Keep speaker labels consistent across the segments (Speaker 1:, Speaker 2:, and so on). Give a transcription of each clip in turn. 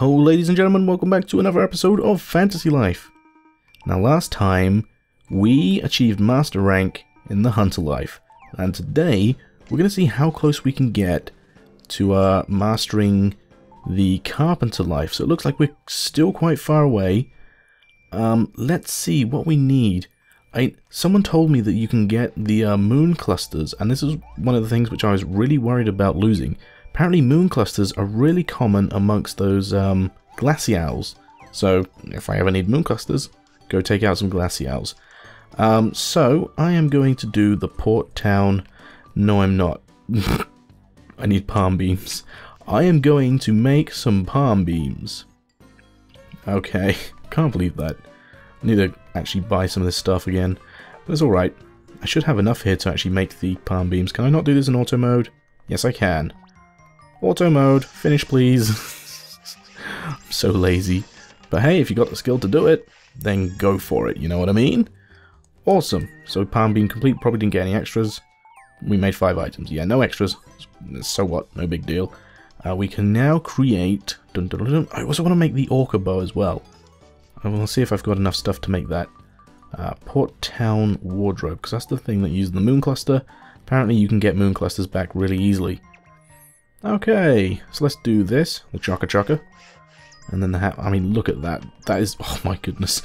Speaker 1: ho, ladies and gentlemen, welcome back to another episode of Fantasy Life. Now, last time we achieved Master Rank in the Hunter Life, and today we're going to see how close we can get to uh, mastering the Carpenter Life. So it looks like we're still quite far away. Um, let's see what we need. I someone told me that you can get the uh, moon clusters, and this is one of the things which I was really worried about losing. Apparently moon clusters are really common amongst those um, glacials. So if I ever need moon clusters, go take out some glacials. Um, so I am going to do the port town. No, I'm not. I need palm beams. I am going to make some palm beams. Okay, can't believe that. I need to actually buy some of this stuff again. But it's alright. I should have enough here to actually make the palm beams. Can I not do this in auto mode? Yes, I can. Auto mode, finish please. I'm so lazy. But hey, if you got the skill to do it, then go for it, you know what I mean? Awesome. So palm beam complete, probably didn't get any extras. We made five items. Yeah, no extras. So what? No big deal. Uh, we can now create... Dun, dun, dun, I also want to make the Orca bow as well. I will see if I've got enough stuff to make that. Uh, Port Town Wardrobe, because that's the thing that uses the Moon Cluster. Apparently you can get Moon Clusters back really easily. Okay, so let's do this, the Chaka Chaka. And then the hat, I mean, look at that. That is, oh my goodness.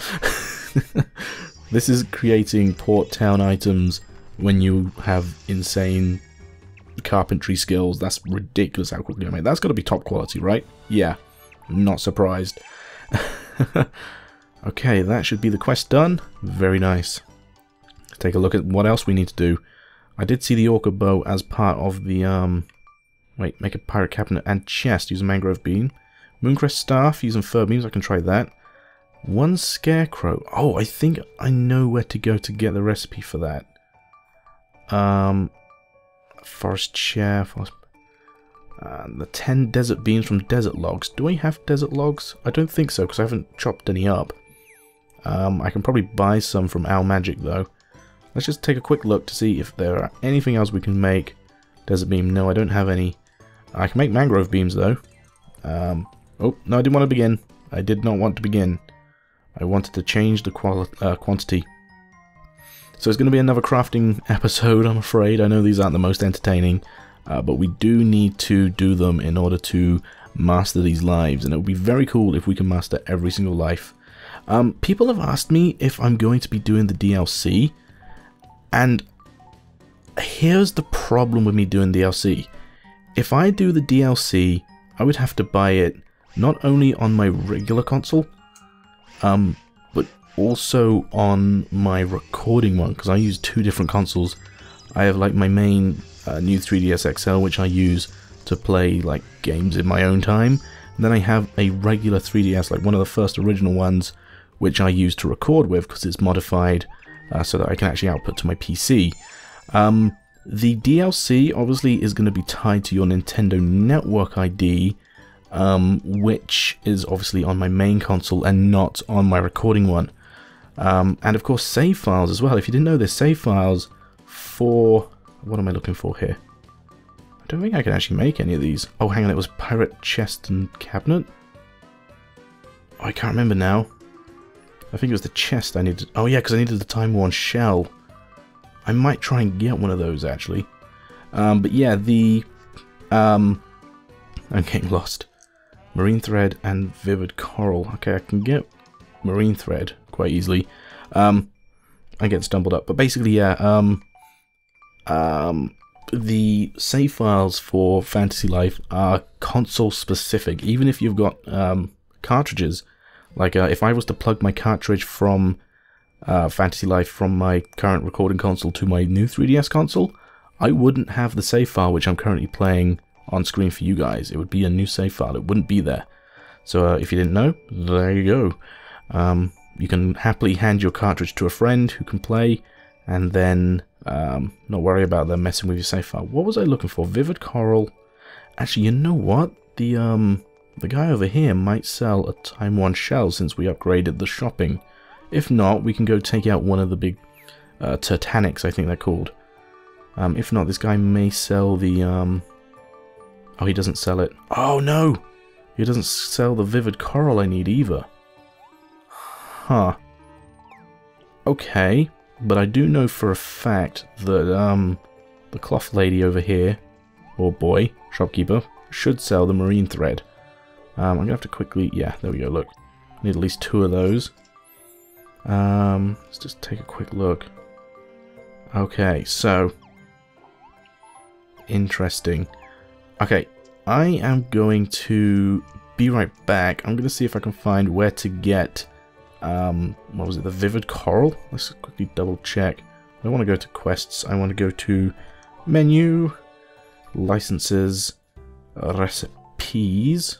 Speaker 1: this is creating port town items when you have insane carpentry skills. That's ridiculous how quickly I made. That's got to be top quality, right? Yeah, not surprised. okay, that should be the quest done. Very nice. Take a look at what else we need to do. I did see the Orca bow as part of the um, Wait, make a pirate cabinet and chest using mangrove beam. Mooncrest staff using fir beams, I can try that. One scarecrow. Oh, I think I know where to go to get the recipe for that. Um, forest chair, forest... Uh, the 10 desert beams from desert logs. Do I have desert logs? I don't think so, because I haven't chopped any up. Um, I can probably buy some from Al Maajik, though. Let's just take a quick look to see if there are anything else we can make. Desert beam, no, I don't have any. I can make mangrove beams though. Um, oh, no, I didn't want to begin. I did not want to begin. I wanted to change the uh, quantity. So it's going to be another crafting episode, I'm afraid. I know these aren't the most entertaining, uh, but we do need to do them in order to master these lives, and it would be very cool if we can master every single life. Um, people have asked me if I'm going to be doing the DLC, and here's the problem with me doing DLC. If I do the DLC, I would have to buy it not only on my regular console, um, but also on my recording one, because I use two different consoles. I have like my main uh, new 3DS XL, which I use to play like games in my own time. And then I have a regular 3DS, like one of the first original ones, which I use to record with because it's modified uh, so that I can actually output to my PC. Um, the DLC obviously is going to be tied to your Nintendo Network ID, um, which is obviously on my main console and not on my recording one. Um, and of course save files as well. If you didn't know, there's save files for... What am I looking for here? I don't think I can actually make any of these. Oh, hang on, it was Pirate Chest and Cabinet? Oh, I can't remember now. I think it was the chest I needed. Oh yeah, because I needed the Time Worn shell. I might try and get one of those, actually. Um, but yeah, the... Um, I'm getting lost. Marine thread and vivid coral. Okay, I can get marine thread quite easily. Um, I get stumbled up. But basically, yeah, um, um, the save files for Fantasy Life are console specific. Even if you've got um, cartridges, like uh, if I was to plug my cartridge from uh, Fantasy Life from my current recording console to my new 3DS console, I wouldn't have the save file which I'm currently playing on screen for you guys. It would be a new save file. It wouldn't be there. So uh, if you didn't know, there you go. Um, you can happily hand your cartridge to a friend who can play and then um, not worry about them messing with your save file. What was I looking for? Vivid Coral. Actually, you know what? The um, the guy over here might sell a Time Worn shell since we upgraded the shopping. If not, we can go take out one of the big uh, Titanics, I think they're called. Um, if not, this guy may sell the... Um... Oh, he doesn't sell it. Oh, no! He doesn't sell the vivid coral I need either. Huh. Okay, but I do know for a fact that um, the cloth lady over here, or boy, shopkeeper, should sell the marine thread. Um, I'm going to have to quickly... Yeah, there we go, look. Need at least two of those. Um, let's just take a quick look. Okay, so... Interesting. Okay, I am going to be right back. I'm going to see if I can find where to get... Um, what was it? The Vivid Coral? Let's quickly double check. I don't want to go to quests. I want to go to menu, licenses, recipes,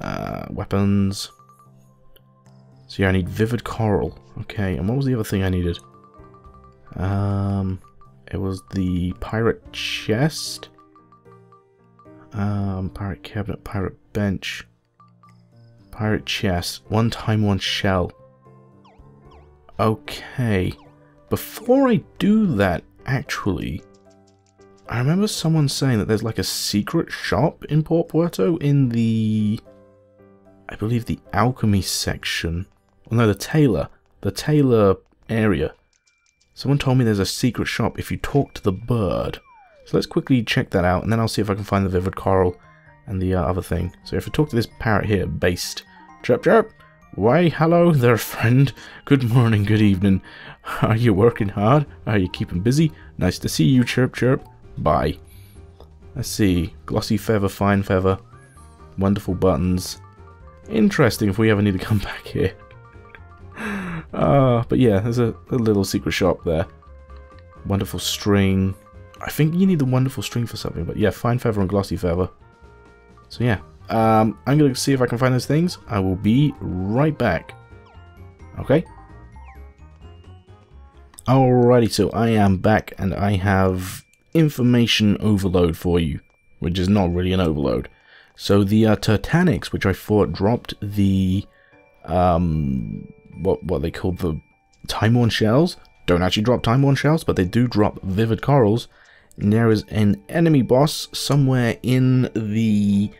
Speaker 1: uh, weapons. So yeah, I need Vivid Coral. Okay, and what was the other thing I needed? Um, it was the Pirate Chest. Um, Pirate Cabinet, Pirate Bench. Pirate Chest. One time, one shell. Okay. Before I do that, actually, I remember someone saying that there's like a secret shop in Port Puerto in the... I believe the alchemy section. Well, no, the tailor. The tailor area. Someone told me there's a secret shop if you talk to the bird. So let's quickly check that out, and then I'll see if I can find the vivid coral and the uh, other thing. So if I talk to this parrot here, based. Chirp chirp! Why, hello there, friend. Good morning, good evening. Are you working hard? Are you keeping busy? Nice to see you, chirp chirp. Bye. Let's see. Glossy feather, fine feather. Wonderful buttons. Interesting if we ever need to come back here. Uh, but yeah, there's a, a little secret shop there. Wonderful string. I think you need the wonderful string for something, but yeah, fine feather and glossy feather. So yeah, um, I'm going to see if I can find those things. I will be right back. Okay? Alrighty, so I am back and I have information overload for you, which is not really an overload. So the uh, Titanics, which I thought dropped the, um, what, what they called the Time Worn Shells, don't actually drop Time Worn Shells, but they do drop Vivid Corals. And there is an enemy boss somewhere in the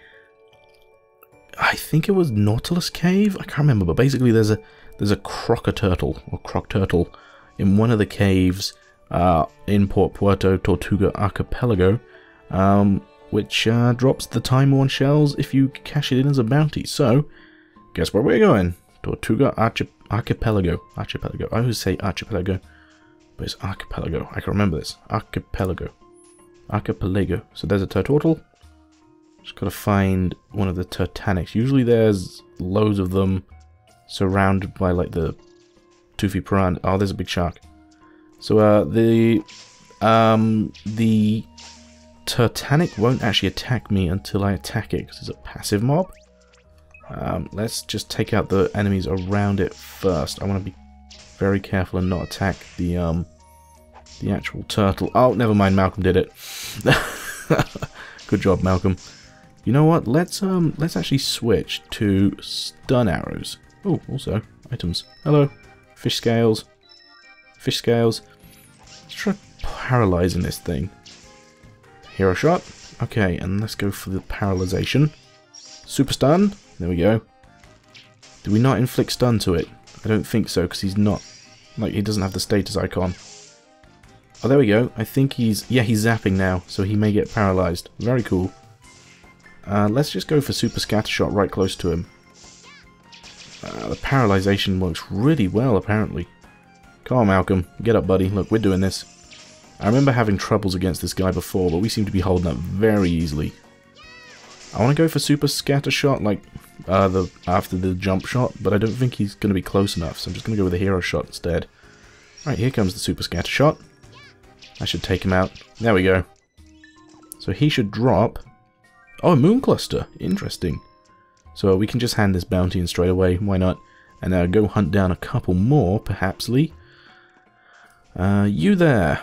Speaker 1: I think it was Nautilus Cave. I can't remember, but basically there's a there's a crocker turtle or croc turtle in one of the caves uh, in Port Puerto Tortuga Archipelago, um, which uh, drops the time worn shells if you cash it in as a bounty. So, guess where we're going? Tortuga Archip Archipelago. Archipelago. I always say archipelago, but it's archipelago. I can remember this. Archipelago. Archipelago. So there's a turtle. Just gotta find one of the Titanics. Usually there's loads of them surrounded by like the toothy piranha. Oh, there's a big shark. So uh, the um, the Titanic won't actually attack me until I attack it because it's a passive mob. Um, let's just take out the enemies around it first. I want to be very careful and not attack the um, the actual turtle. Oh, never mind. Malcolm did it. Good job, Malcolm. You know what? Let's um let's actually switch to stun arrows. Oh, also items. Hello, fish scales. Fish scales. Let's try paralyzing this thing. Hero shot. Okay, and let's go for the paralyzation. Super stun. There we go. Do we not inflict stun to it? I don't think so, because he's not... Like, he doesn't have the status icon. Oh, there we go. I think he's... Yeah, he's zapping now, so he may get paralyzed. Very cool. Uh, let's just go for Super Scatter Shot right close to him. Uh, the paralyzation works really well, apparently. Come on, Malcolm. Get up, buddy. Look, we're doing this. I remember having troubles against this guy before, but we seem to be holding up very easily. I want to go for Super Scatter Shot, like, uh, the after the jump shot, but I don't think he's going to be close enough, so I'm just going to go with a Hero Shot instead. Right, here comes the Super Scatter Shot. I should take him out. There we go. So he should drop Oh, a moon cluster. Interesting. So we can just hand this bounty in straight away. Why not? And uh, go hunt down a couple more, perhaps, Lee. Uh, you there.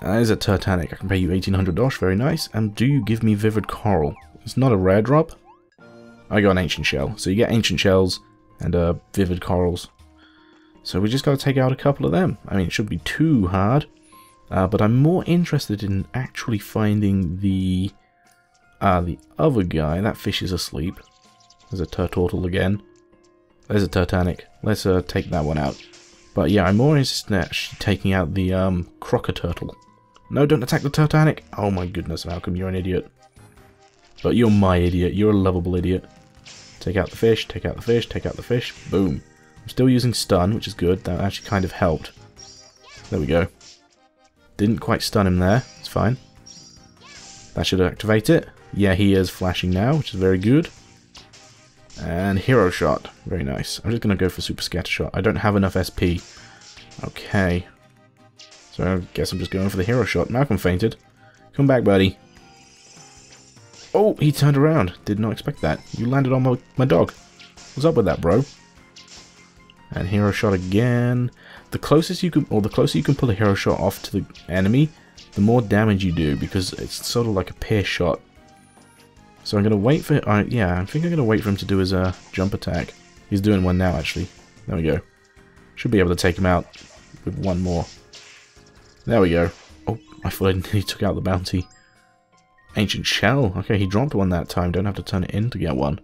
Speaker 1: That is a Titanic. I can pay you 1800 dosh. Very nice. And do you give me Vivid Coral? It's not a rare drop. I got an Ancient Shell. So you get Ancient Shells and uh, Vivid Corals. So we just got to take out a couple of them. I mean, it shouldn't be too hard. Uh, but I'm more interested in actually finding the Ah, the other guy, that fish is asleep. There's a turtle again. There's a Titanic. Let's uh, take that one out. But yeah, I'm more interested in actually taking out the um, turtle. No, don't attack the Titanic! Oh my goodness, Malcolm, you're an idiot. But you're my idiot. You're a lovable idiot. Take out the fish, take out the fish, take out the fish. Boom. I'm still using stun, which is good. That actually kind of helped. There we go. Didn't quite stun him there. It's fine. That should activate it. Yeah, he is flashing now, which is very good. And Hero Shot. Very nice. I'm just going to go for Super Scatter Shot. I don't have enough SP. Okay. So I guess I'm just going for the Hero Shot. Malcolm fainted. Come back, buddy. Oh, he turned around. Did not expect that. You landed on my, my dog. What's up with that, bro? And Hero Shot again. The closest you can, or the closer you can pull a Hero Shot off to the enemy, the more damage you do, because it's sort of like a pair shot. So I'm going to wait for... Yeah, I think I'm to wait for him to do his uh, jump attack. He's doing one now, actually. There we go. Should be able to take him out with one more. There we go. Oh, I thought I nearly took out the bounty. Ancient Shell. Okay, he dropped one that time. Don't have to turn it in to get one.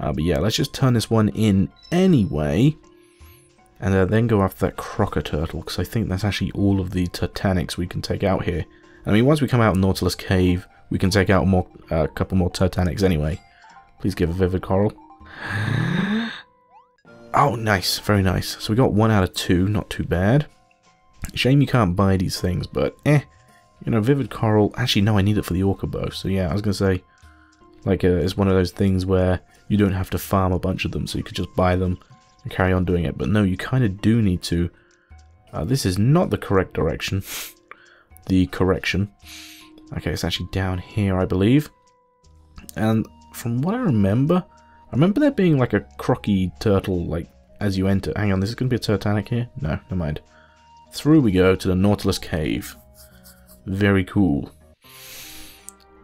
Speaker 1: Uh, but yeah, let's just turn this one in anyway. And uh, then go after that crocker turtle, because I think that's actually all of the Titanics we can take out here. I mean, once we come out of Nautilus Cave, we can take out uh, a couple more Titanics anyway. Please give a Vivid Coral. oh, nice. Very nice. So we got one out of two. Not too bad. Shame you can't buy these things, but eh. You know, Vivid Coral... Actually, no, I need it for the Orca bow. So yeah, I was going to say... Like, uh, it's one of those things where you don't have to farm a bunch of them, so you could just buy them and carry on doing it. But no, you kind of do need to... Uh, this is not the correct direction. the correction. Okay, it's actually down here, I believe. And from what I remember, I remember there being like a crocky turtle, like, as you enter. Hang on, this is going to be a Titanic here? No, never mind. Through we go to the Nautilus Cave. Very cool.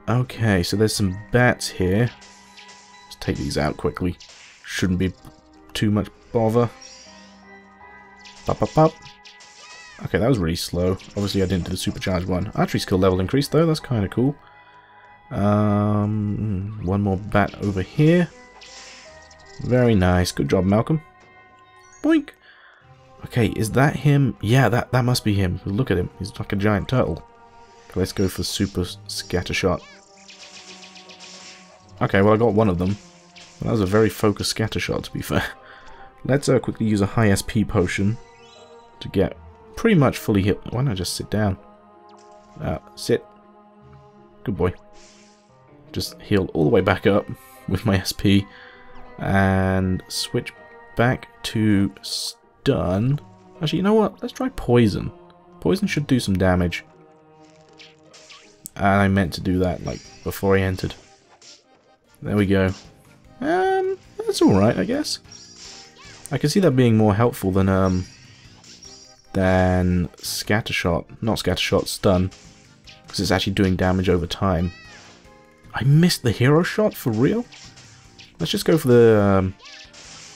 Speaker 1: Okay, so there's some bats here. Let's take these out quickly. Shouldn't be too much bother. Pop, pop, pop. Okay, that was really slow. Obviously, I didn't do the supercharged one. Archery skill level increased, though. That's kind of cool. Um, one more bat over here. Very nice. Good job, Malcolm. Boink. Okay, is that him? Yeah, that, that must be him. Look at him. He's like a giant turtle. Let's go for super scatter shot. Okay, well, I got one of them. That was a very focused scatter shot, to be fair. Let's uh, quickly use a high SP potion to get pretty much fully hit. Why not just sit down? Uh, sit. Good boy. Just heal all the way back up with my SP and switch back to stun. Actually, you know what? Let's try poison. Poison should do some damage. And I meant to do that, like, before I entered. There we go. Um, that's alright, I guess. I can see that being more helpful than, um, than Scattershot. Not Scattershot, Stun. Because it's actually doing damage over time. I missed the hero shot, for real? Let's just go for the um,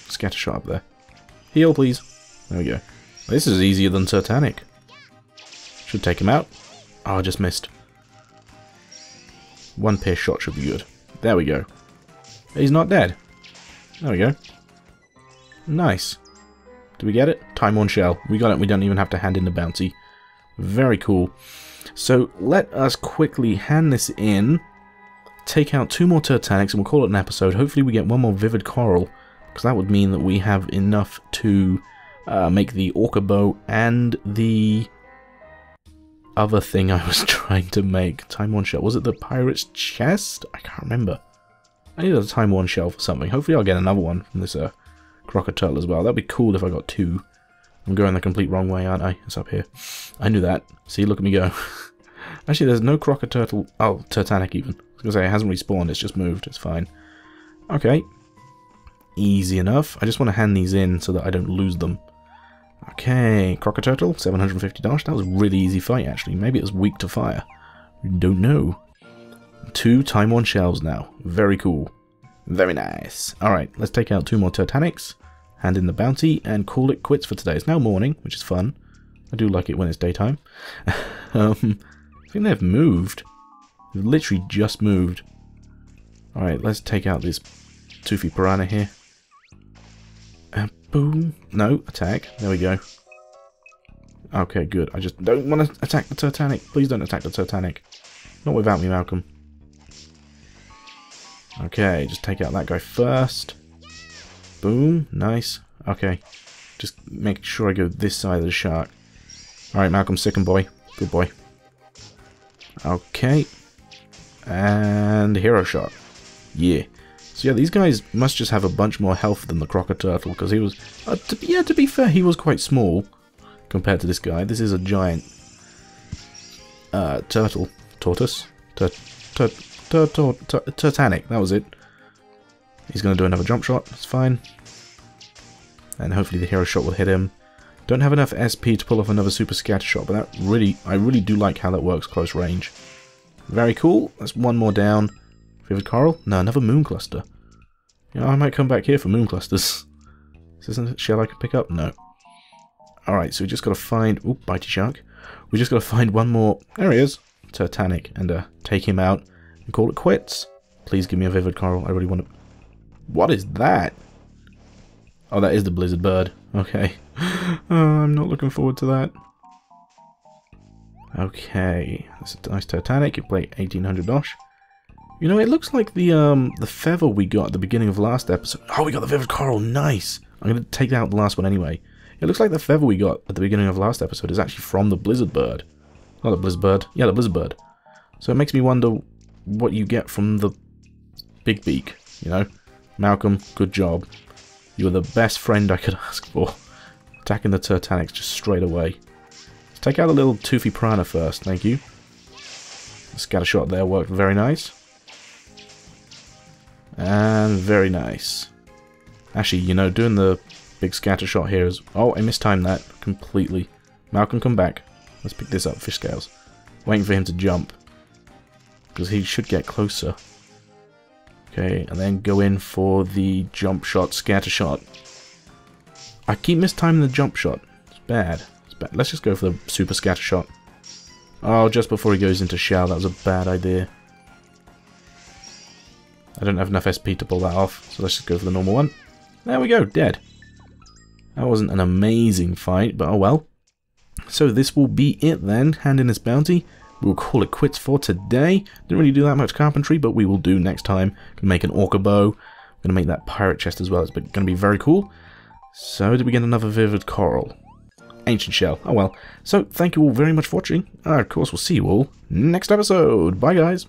Speaker 1: Scattershot up there. Heal, please. There we go. This is easier than Titanic. Should take him out. Oh, I just missed. One pierce shot should be good. There we go. He's not dead. There we go. Nice. Do we get it? Time Worn Shell. We got it. We don't even have to hand in the bounty. Very cool. So let us quickly hand this in, take out two more Titanics, and we'll call it an episode. Hopefully we get one more Vivid Coral, because that would mean that we have enough to uh, make the Orca Bow and the other thing I was trying to make. Time Worn Shell. Was it the Pirate's Chest? I can't remember. I needed a Time Worn Shell for something. Hopefully I'll get another one from this uh, Crocodile as well. That'd be cool if I got two. I'm going the complete wrong way, aren't I? It's up here. I knew that. See, look at me go. Actually, there's no Crocoturtle. Oh, Titanic even. I was going to say, it hasn't respawned. It's just moved. It's fine. Okay. Easy enough. I just want to hand these in so that I don't lose them. Okay, Crocoturtle, 750 dosh. That was a really easy fight, actually. Maybe it was weak to fire. Don't know. Two Time Worn shells now. Very cool. Very nice. Alright, let's take out two more Titanics, hand in the bounty, and call it quits for today. It's now morning, which is fun. I do like it when it's daytime. um, I think they've moved. They've literally just moved. Alright, let's take out this Toothy Piranha here. Boom. No, attack. There we go. Okay, good. I just don't want to attack the Titanic. Please don't attack the Titanic. Not without me, Malcolm. Okay, just take out that guy first. Boom. Nice. Okay. Just make sure I go this side of the shark. Alright, Malcolm, second boy. Good boy. Okay. And hero shot. Yeah. So yeah, these guys must just have a bunch more health than the crocker turtle, because he was... Uh, to, yeah, to be fair, he was quite small compared to this guy. This is a giant uh, turtle. Tortoise? Tur tur tur tur tur Titanic, that was it. He's going to do another jump shot, that's fine. And hopefully the hero shot will hit him. Don't have enough SP to pull off another super scatter shot, but that really, I really do like how that works close range. Very cool. That's one more down. Vivid Coral? No, another Moon Cluster. You know, I might come back here for Moon Clusters. This isn't a shell I can pick up? No. Alright, so we just got to find... Oop, Bitey Shark. We just got to find one more... There he is. Titanic. And uh, take him out and call it quits. Please give me a Vivid Coral. I really want to... What is that? Oh, that is the Blizzard Bird. Okay. oh, I'm not looking forward to that. Okay. That's a nice Titanic. You play 1800 dosh. You know, it looks like the um the feather we got at the beginning of last episode. Oh, we got the vivid coral. Nice. I'm going to take out the last one anyway. It looks like the feather we got at the beginning of last episode is actually from the blizzard bird. Not the blizzard bird. Yeah, the blizzard bird. So it makes me wonder what you get from the big beak, you know? Malcolm, good job. You are the best friend I could ask for. Attacking the Titanics just straight away. Let's take out the little toothy piranha first, thank you. The scatter shot there worked very nice. And very nice. Actually, you know, doing the big scatter shot here is... Oh, I mistimed that completely. Malcolm, come back. Let's pick this up, fish scales. Waiting for him to jump. Because he should get closer. Okay, and then go in for the jump shot, scatter shot. I keep mistiming the jump shot. It's bad. It's bad. Let's just go for the super scatter shot. Oh, just before he goes into shell, that was a bad idea. I don't have enough SP to pull that off, so let's just go for the normal one. There we go, dead. That wasn't an amazing fight, but oh well. So this will be it then, hand in this bounty. We'll call it quits for today. Didn't really do that much carpentry, but we will do next time. Gonna make an orca bow. Gonna make that pirate chest as well. It's gonna be very cool. So did we get another vivid coral? Ancient shell. Oh well. So thank you all very much for watching. Uh, of course, we'll see you all next episode. Bye guys.